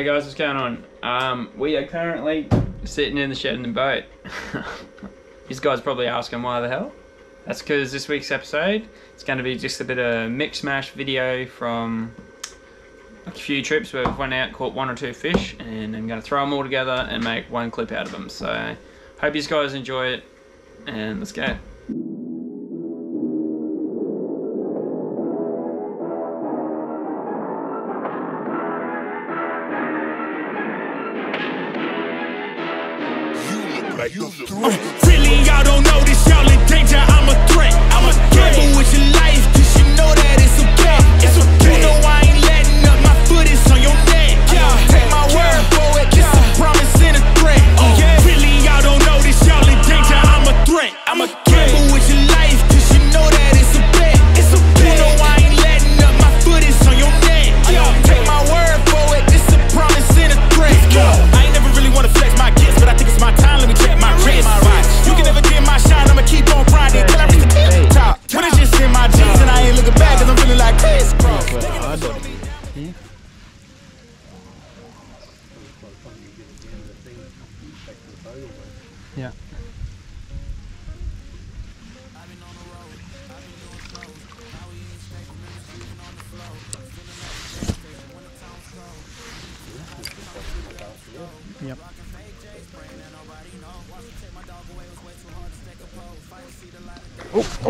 Hey guys, what's going on? Um, we are currently sitting in the shed in the boat. you guys probably asking why the hell? That's because this week's episode it's going to be just a bit of mix mash video from a few trips where we've went out, caught one or two fish, and I'm going to throw them all together and make one clip out of them. So, hope you guys enjoy it, and let's go. Really, y'all don't know this, y'all in danger. I'm a threat. I'm a gamble with your life, cause you know that it's okay. It's okay. You know I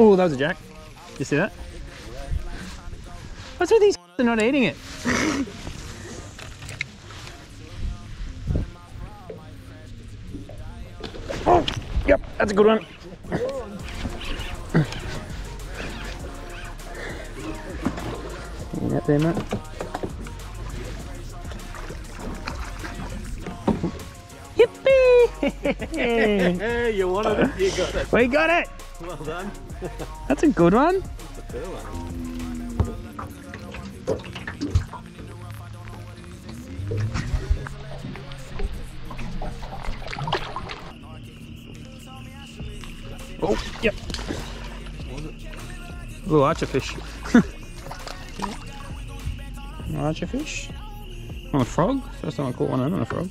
Oh, that was a jack. You see that? What's with these? They're not eating it. Oh, yep, that's a good one. That there, mate. Yippee! Hey, you wanted it, you got it. we got it! Well done. That's a good one. Oh, yep. Little archer fish. archer fish. On a frog. First time I caught one on a frog.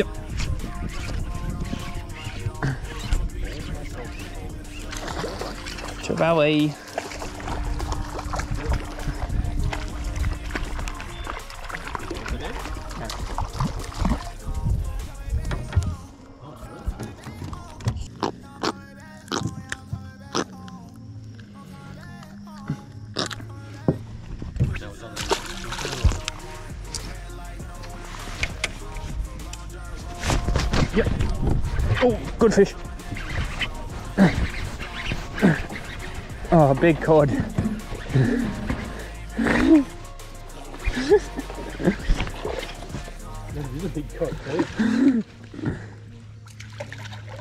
Yep. trevally. Yep. Oh, good fish. Oh, big cod. He's a big cock, too.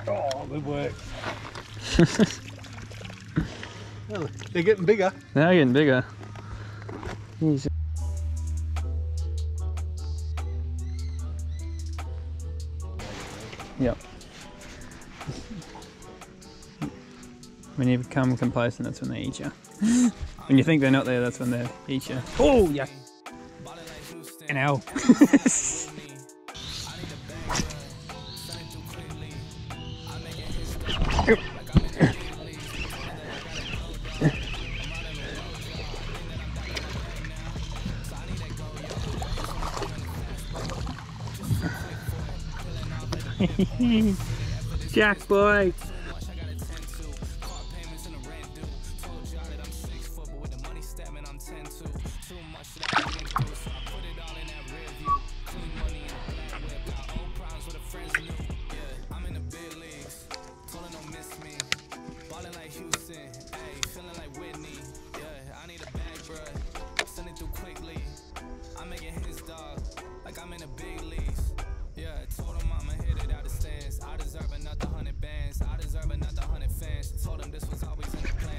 Oh, good work. well, they're getting bigger. They're getting bigger. He's Yep. When you become complacent, that's when they eat you. when you think they're not there, that's when they eat you. Oh, yeah. An owl. Jack boy.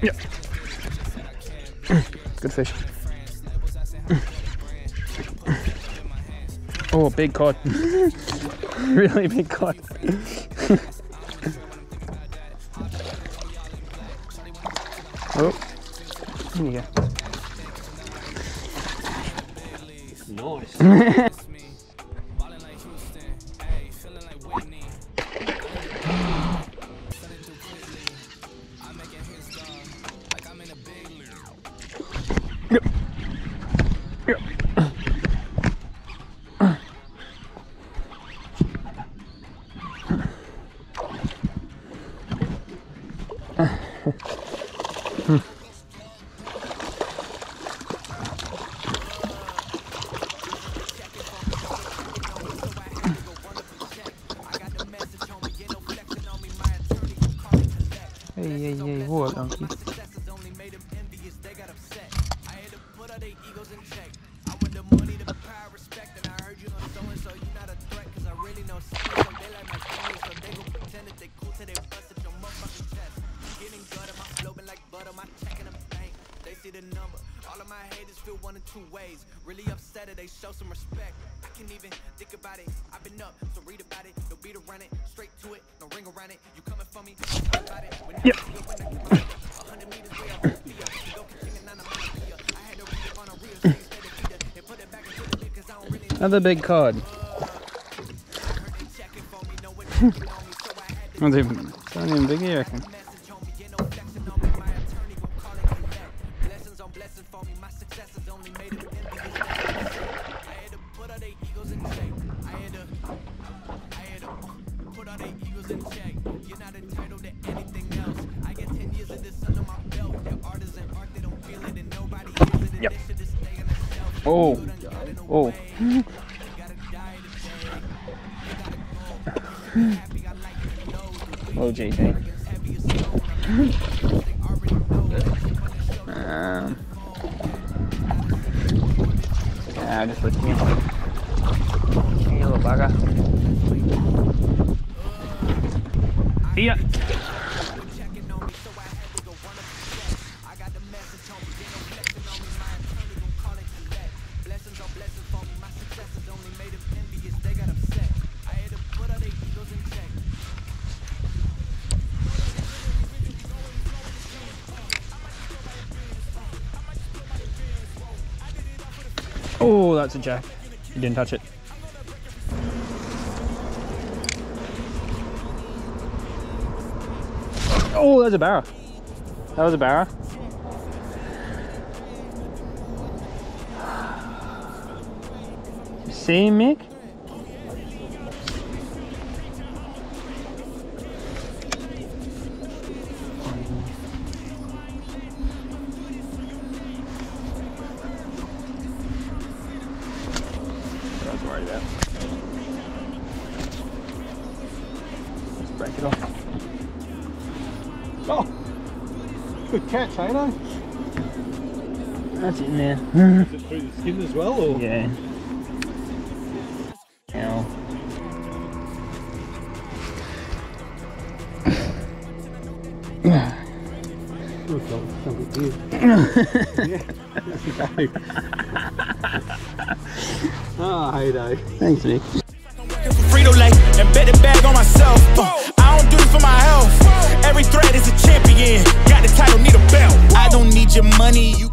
Yep. Good fish. Oh, big cod. really big cod. oh, there you go. Nice. Ways. Really upset or they show some respect. I can't even think about it. I've been up, so read about it. No beat around it, straight to it, no ring around it. You coming for me? Talk about it. When Yep. you when I come out, a hundred meters way up, be Oh. Oh, GT. arrogance heavy as stone. They already know. Um, yeah, just. You Blessings for me. My only made them envious. They got upset. I had to put all their egos in check. Oh, that's a jack. You didn't touch it. Oh, that's a barra. That was a barra. See, Mick? What I was worried about. Let's break it off. Oh, good catch, eh, ain't I? That's it now. Is it through the skin as well, or? yeah. oh, hey, dog. Thanks, Nick. Frito Lay and bet the bag on myself. I don't do for my health. Every threat is a champion. Got the title, need a belt. I don't need your money. You